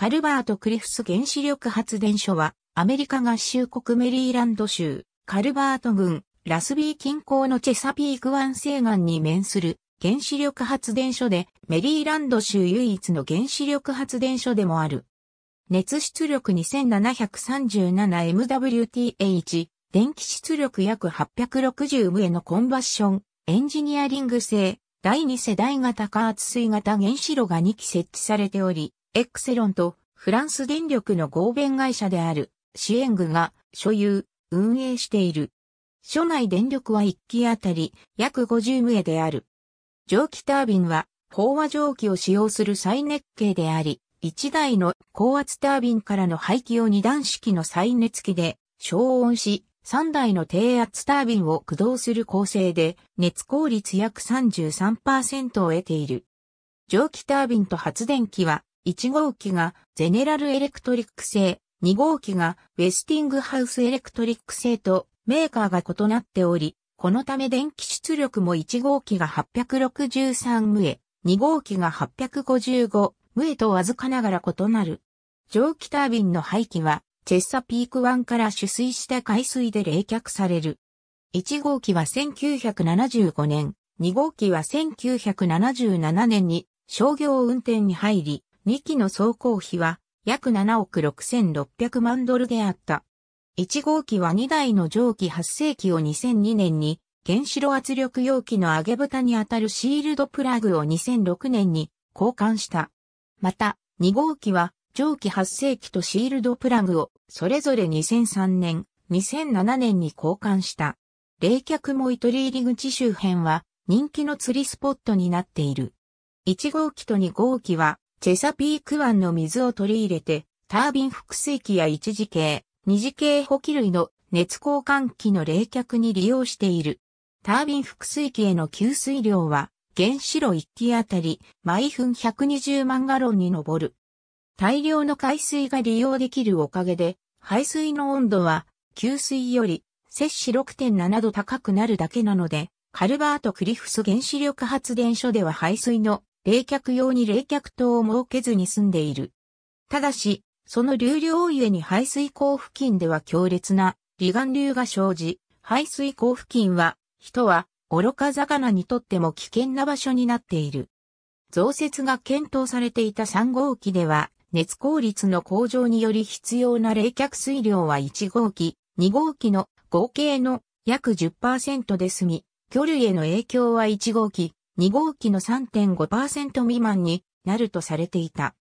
カルバート・クリフス原子力発電所は、アメリカ合衆国メリーランド州、カルバート郡、ラスビー近郊のチェサピーク湾西岸に面する原子力発電所で、メリーランド州唯一の原子力発電所でもある。熱出力 2737MWTH、電気出力約860ムへのコンバッション、エンジニアリング製、第2世代型加圧水型原子炉が2基設置されており、エクセロンとフランス電力の合弁会社である支援具が所有、運営している。所内電力は1機あたり約50ムエである。蒸気タービンは飽和蒸気を使用する再熱系であり、1台の高圧タービンからの排気を2段式の再熱機で消音し、3台の低圧タービンを駆動する構成で熱効率約33%を得ている。蒸気タービンと発電機は1号機がゼネラルエレクトリック製、2号機がウェスティングハウスエレクトリック製とメーカーが異なっており、このため電気出力も1号機が863ムエ、2号機が855ムエとわずかながら異なる。蒸気タービンの排気はチェッサピーク湾から取水した海水で冷却される。1号機は1975年、2号機は1977年に商業運転に入り、2機の走行費は約7億6600万ドルであった。1号機は2台の蒸気発生機を2002年に原子炉圧力容器の揚げ蓋にあたるシールドプラグを2006年に交換した。また、2号機は蒸気発生機とシールドプラグをそれぞれ2003年、2007年に交換した。冷却も糸入り口周辺は人気の釣りスポットになっている。1号機と2号機はチェサピーク湾の水を取り入れてタービン複水機や一次系、二次系補給類の熱交換機の冷却に利用している。タービン複水機への給水量は原子炉1機あたり毎分120万ガロンに上る。大量の海水が利用できるおかげで、排水の温度は、給水より、摂氏6.7度高くなるだけなので、カルバート・クリフス原子力発電所では排水の冷却用に冷却塔を設けずに済んでいる。ただし、その流量ゆえに排水口付近では強烈な離岸流が生じ、排水口付近は、人は愚か魚にとっても危険な場所になっている。増設が検討されていた3号機では、熱効率の向上により必要な冷却水量は1号機、2号機の合計の約10%で済み、魚類への影響は1号機、2号機の3.5%未満になるとされていた。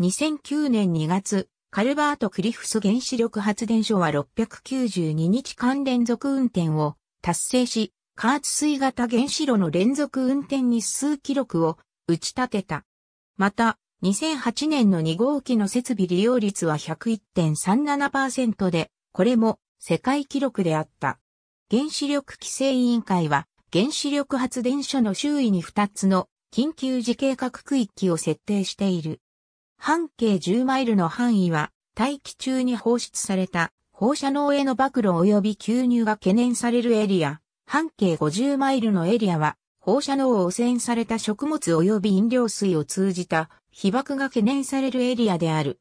2009年2月、カルバート・クリフス原子力発電所は692日間連続運転を達成し、加圧水型原子炉の連続運転日数記録を打ち立てた。また、2008年の2号機の設備利用率は101.37%で、これも世界記録であった。原子力規制委員会は原子力発電所の周囲に2つの緊急時計画区域を設定している。半径10マイルの範囲は大気中に放出された放射能への暴露及び吸入が懸念されるエリア。半径50マイルのエリアは放射能を汚染された食物及び飲料水を通じた被爆が懸念されるエリアである。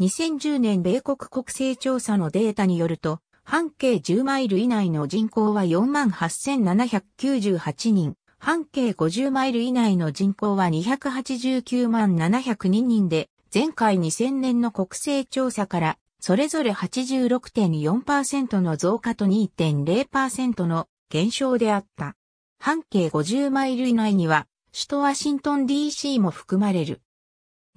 2010年米国国勢調査のデータによると、半径10マイル以内の人口は48,798人、半径50マイル以内の人口は289万702人で、前回2000年の国勢調査から、それぞれ86.4%の増加と2.0%の減少であった。半径50マイル以内には、首都ワシントン DC も含まれる。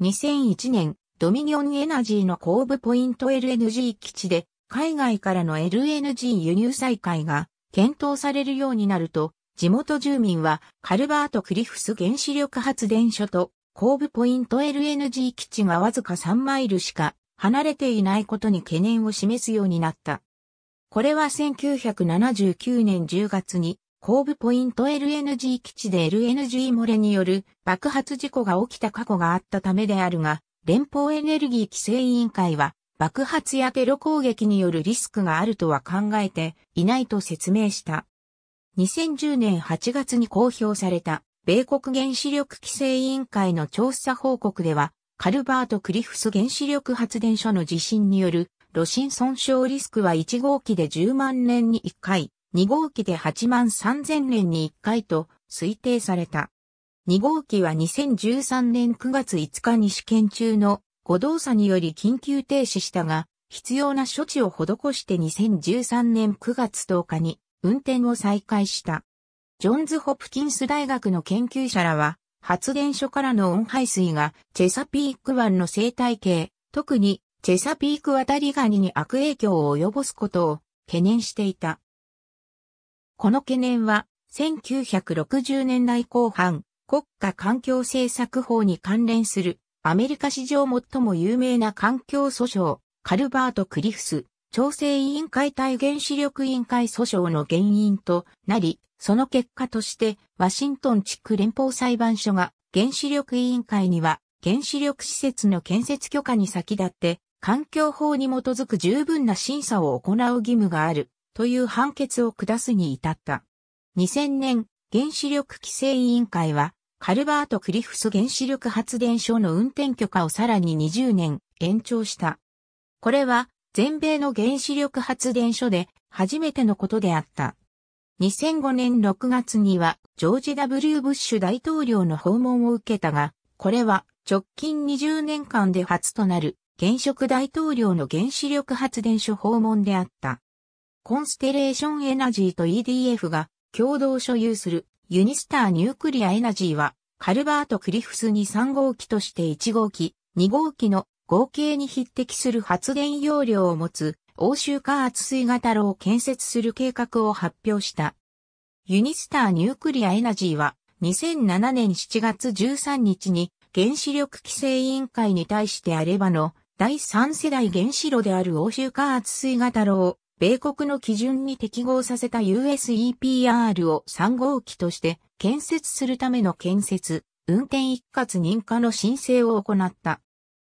2001年、ドミニオンエナジーのコーブポイント LNG 基地で海外からの LNG 輸入再開が検討されるようになると、地元住民はカルバート・クリフス原子力発電所とコーブポイント LNG 基地がわずか3マイルしか離れていないことに懸念を示すようになった。これは1979年10月にコーブポイント LNG 基地で LNG 漏れによる爆発事故が起きた過去があったためであるが、連邦エネルギー規制委員会は爆発やテロ攻撃によるリスクがあるとは考えていないと説明した。2010年8月に公表された米国原子力規制委員会の調査報告では、カルバート・クリフス原子力発電所の地震による炉心損傷リスクは1号機で10万年に1回、2号機で8万3000年に1回と推定された。2号機は2013年9月5日に試験中の誤動作により緊急停止したが、必要な処置を施して2013年9月10日に運転を再開した。ジョンズ・ホプキンス大学の研究者らは、発電所からの温排水がチェサピーク湾の生態系、特にチェサピーク渡りガニに悪影響を及ぼすことを懸念していた。この懸念は、1960年代後半、国家環境政策法に関連するアメリカ史上最も有名な環境訴訟、カルバート・クリフス、調整委員会対原子力委員会訴訟の原因となり、その結果として、ワシントン地区連邦裁判所が原子力委員会には原子力施設の建設許可に先立って環境法に基づく十分な審査を行う義務があるという判決を下すに至った。2000年、原子力規制委員会はカルバート・クリフス原子力発電所の運転許可をさらに20年延長した。これは全米の原子力発電所で初めてのことであった。2005年6月にはジョージ・ W. ブッシュ大統領の訪問を受けたが、これは直近20年間で初となる現職大統領の原子力発電所訪問であった。コンステレーションエナジーと EDF が共同所有するユニスターニュークリアエナジーはカルバート・クリフスに3号機として1号機、2号機の合計に匹敵する発電容量を持つ欧州加圧水型炉を建設する計画を発表した。ユニスターニュークリアエナジーは2007年7月13日に原子力規制委員会に対してあればの第3世代原子炉である欧州加圧水型炉を米国の基準に適合させた USEPR を3号機として建設するための建設、運転一括認可の申請を行った。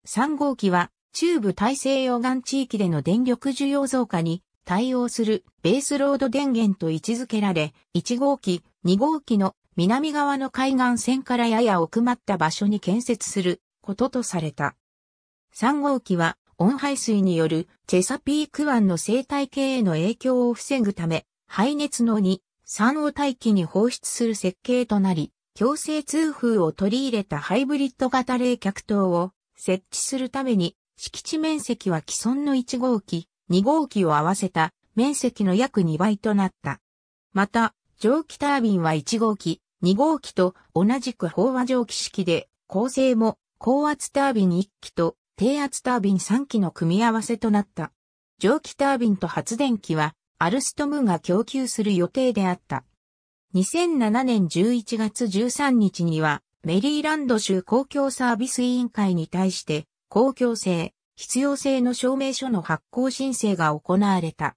3号機は中部大西洋岸地域での電力需要増加に対応するベースロード電源と位置づけられ、1号機、2号機の南側の海岸線からやや奥まった場所に建設することとされた。3号機は温排水によるチェサピーク湾の生態系への影響を防ぐため、排熱の2、3を大気に放出する設計となり、強制通風を取り入れたハイブリッド型冷却塔を設置するために敷地面積は既存の1号機、2号機を合わせた面積の約2倍となった。また、蒸気タービンは1号機、2号機と同じく飽和蒸気式で、構成も高圧タービン1機と低圧タービン3機の組み合わせとなった。蒸気タービンと発電機はアルストムが供給する予定であった。2007年11月13日にはメリーランド州公共サービス委員会に対して公共性、必要性の証明書の発行申請が行われた。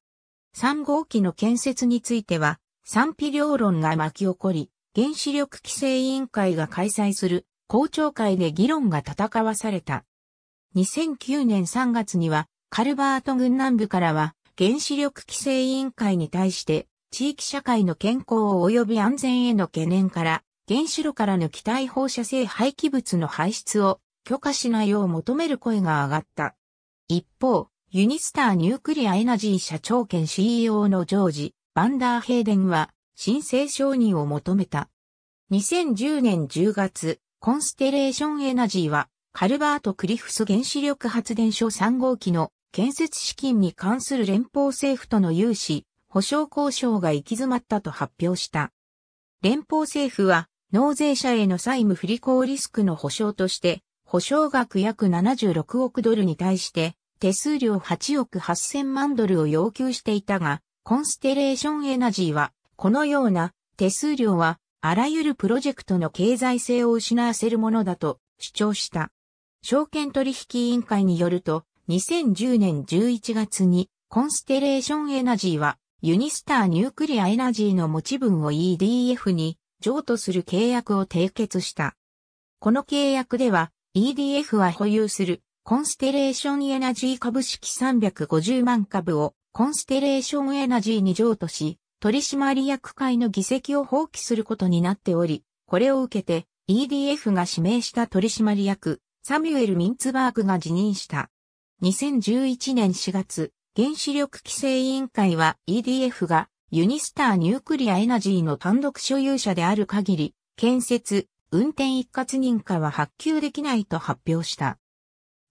3号機の建設については、賛否両論が巻き起こり、原子力規制委員会が開催する公聴会で議論が戦わされた。2009年3月には、カルバート軍南部からは、原子力規制委員会に対して、地域社会の健康及び安全への懸念から、原子炉からの気体放射性廃棄物の排出を許可しないよう求める声が上がった。一方、ユニスターニュークリアエナジー社長兼 CEO のジョージ・バンダーヘイデンは申請承認を求めた。2010年10月、コンステレーションエナジーはカルバート・クリフス原子力発電所3号機の建設資金に関する連邦政府との融資、保証交渉が行き詰まったと発表した。連邦政府は納税者への債務不履行リスクの保証として保証額約76億ドルに対して手数料8億8000万ドルを要求していたが、コンステレーションエナジーは、このような手数料は、あらゆるプロジェクトの経済性を失わせるものだと主張した。証券取引委員会によると、2010年11月に、コンステレーションエナジーは、ユニスターニュークリアエナジーの持ち分を EDF に譲渡する契約を締結した。この契約では、EDF は保有するコンステレーションエナジー株式350万株をコンステレーションエナジーに譲渡し、取締役会の議席を放棄することになっており、これを受けて EDF が指名した取締役サミュエル・ミンツバーグが辞任した。2011年4月、原子力規制委員会は EDF がユニスターニュークリアエナジーの単独所有者である限り、建設、運転一括認可は発給できないと発表した。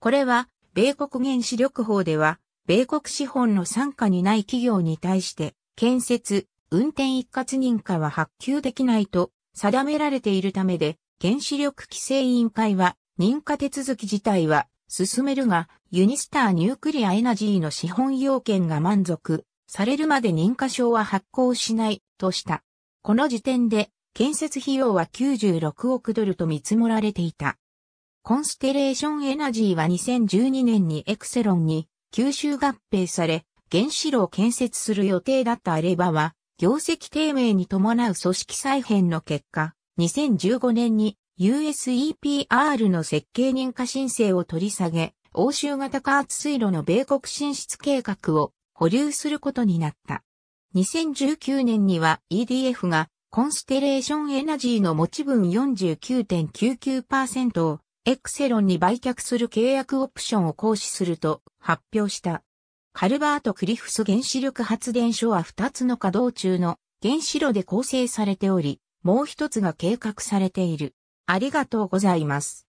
これは、米国原子力法では、米国資本の参加のない企業に対して、建設、運転一括認可は発給できないと定められているためで、原子力規制委員会は認可手続き自体は進めるが、ユニスターニュークリアエナジーの資本要件が満足されるまで認可証は発行しないとした。この時点で建設費用は96億ドルと見積もられていた。コンステレーションエナジーは2012年にエクセロンに吸収合併され、原子炉を建設する予定だったアレバは、業績低迷に伴う組織再編の結果、2015年に USEPR の設計認可申請を取り下げ、欧州型加圧水路の米国進出計画を保留することになった。2019年には EDF がコンステレーションエナジーの持ち分49.99%をエクセロンに売却する契約オプションを行使すると発表した。カルバート・クリフス原子力発電所は2つの稼働中の原子炉で構成されており、もう一つが計画されている。ありがとうございます。